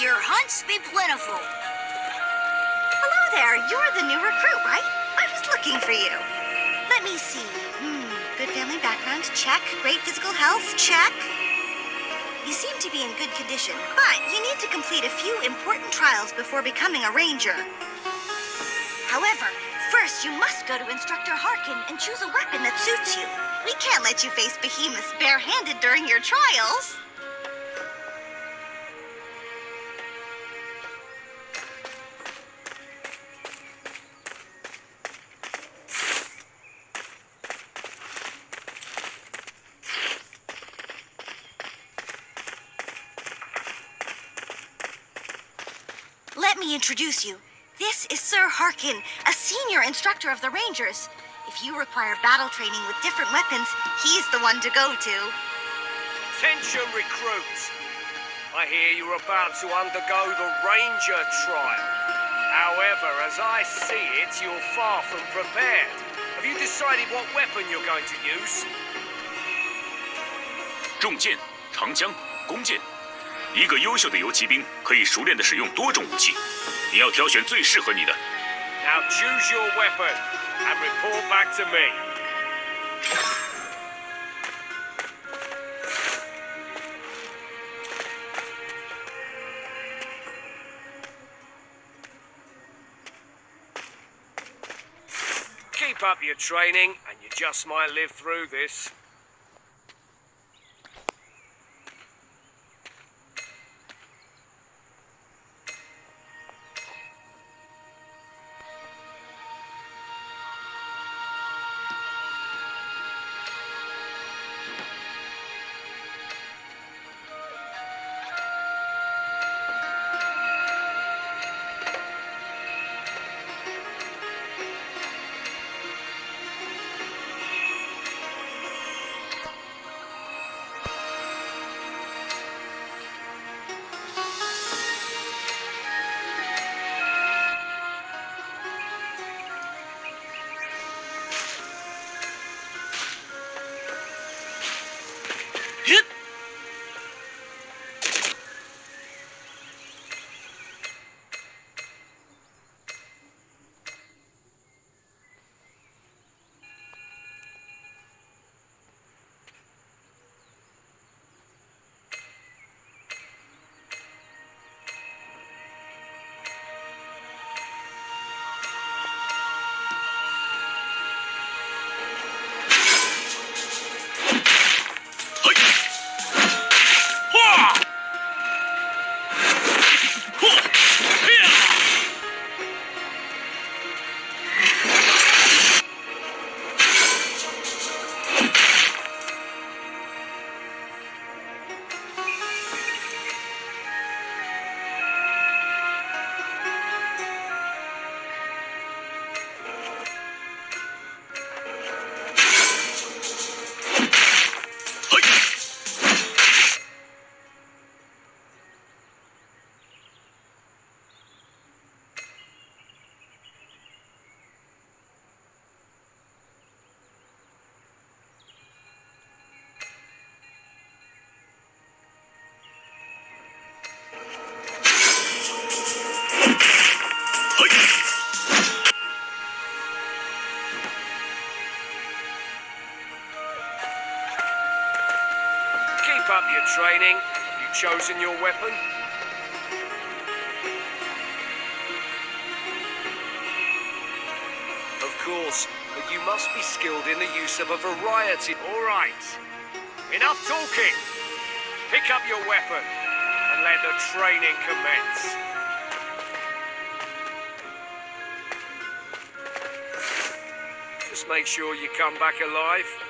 your hunts be plentiful. Hello there. You're the new recruit, right? I was looking for you. Let me see. Hmm. Good family background, check. Great physical health, check. You seem to be in good condition, but you need to complete a few important trials before becoming a ranger. However, first you must go to Instructor Harkin and choose a weapon that suits you. We can't let you face behemoths barehanded during your trials. introduce you. This is Sir Harkin, a senior instructor of the Rangers. If you require battle training with different weapons, he's the one to go to. Attention recruits! I hear you're about to undergo the Ranger trial. However, as I see it, you're far from prepared. Have you decided what weapon you're going to use? 重剑、长枪、弓箭。 一个优秀的游骑兵可以熟练地使用多种武器，你要挑选最适合你的。 Now choose your weapon and report back to me. Keep up your training, and you just might live through this. Up your training. Have you chosen your weapon? Of course, but you must be skilled in the use of a variety. All right. Enough talking. Pick up your weapon and let the training commence. Just make sure you come back alive.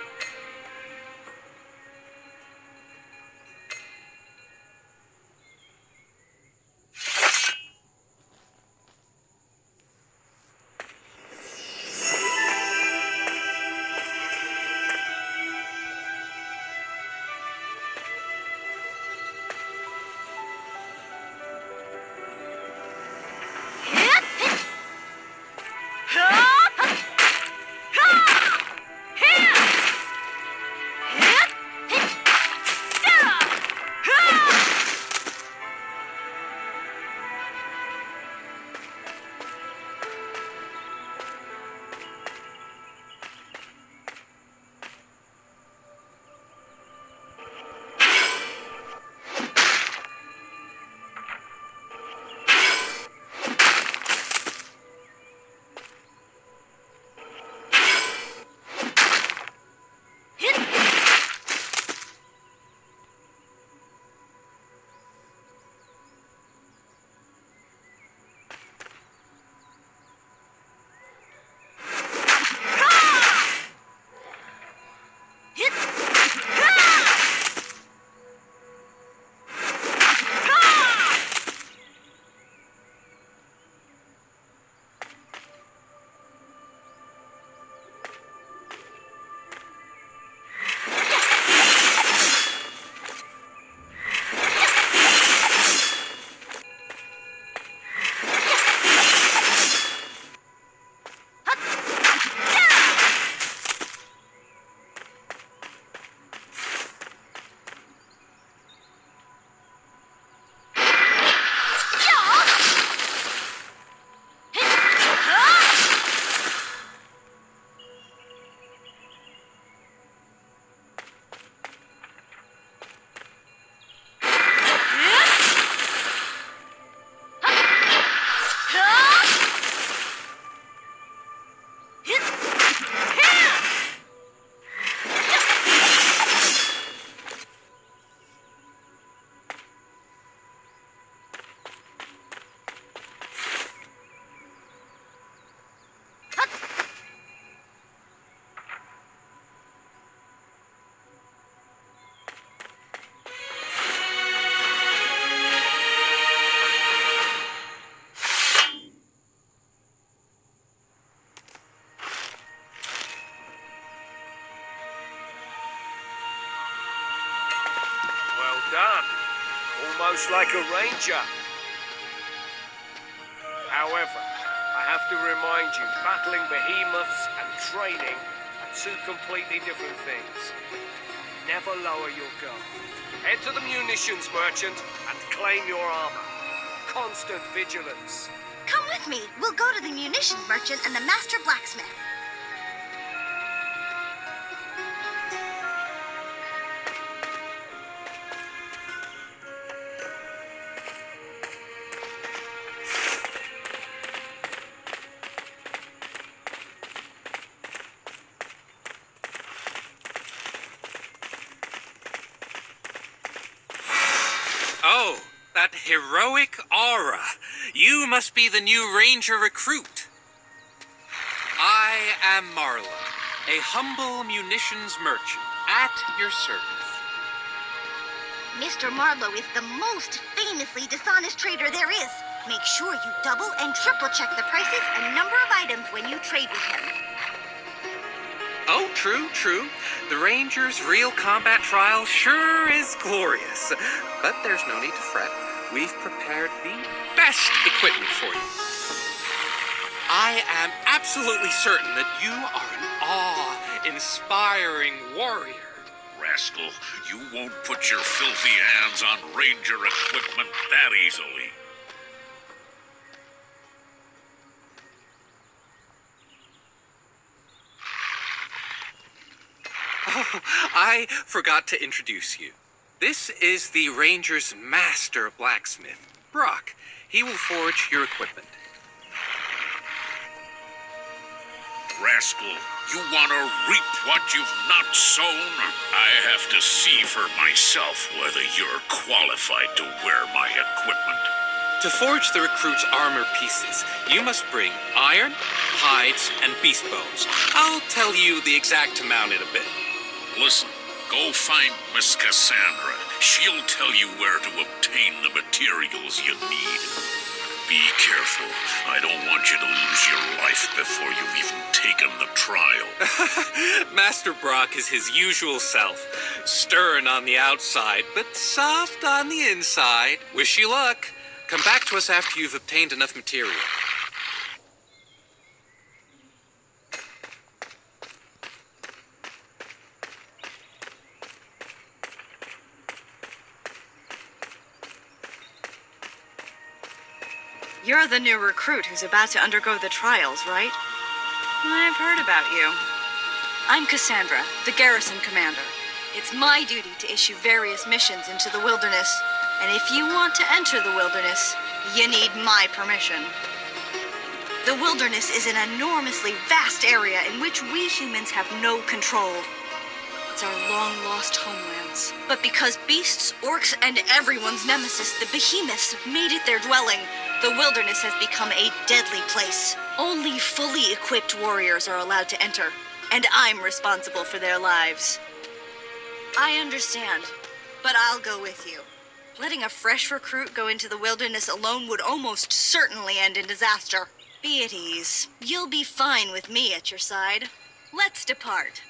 Almost like a ranger. However, I have to remind you, battling behemoths and training are two completely different things. Never lower your guard. Head to the munitions merchant and claim your armor. Constant vigilance. Come with me. We'll go to the munitions merchant and the master blacksmith. That heroic aura. You must be the new ranger recruit. I am Marla, a humble munitions merchant at your service. Mr. Marlowe is the most famously dishonest trader there is. Make sure you double and triple check the prices and number of items when you trade with him. Oh, true, true. The Ranger's real combat trial sure is glorious. But there's no need to fret. We've prepared the best equipment for you. I am absolutely certain that you are an awe-inspiring warrior. Rascal, you won't put your filthy hands on Ranger equipment that easily. Oh, I forgot to introduce you. This is the Ranger's master blacksmith, Brock. He will forge your equipment. Rascal, you want to reap what you've not sown? I have to see for myself whether you're qualified to wear my equipment. To forge the recruit's armor pieces, you must bring iron, hides, and beast bones. I'll tell you the exact amount in a bit. Listen, go find Miss Cassandra. She'll tell you where to obtain the materials you need. Be careful. I don't want you to lose your life before you've even taken the trial. Master Brock is his usual self. Stern on the outside, but soft on the inside. Wish you luck. Come back to us after you've obtained enough material. You're the new recruit who's about to undergo the trials, right? I've heard about you. I'm Cassandra, the garrison commander. It's my duty to issue various missions into the wilderness. And if you want to enter the wilderness, you need my permission. The wilderness is an enormously vast area in which we humans have no control. It's our long lost homelands. But because beasts, orcs, and everyone's nemesis, the behemoths, made it their dwelling, the wilderness has become a deadly place. Only fully equipped warriors are allowed to enter, and I'm responsible for their lives. I understand, but I'll go with you. Letting a fresh recruit go into the wilderness alone would almost certainly end in disaster. Be at ease. You'll be fine with me at your side. Let's depart.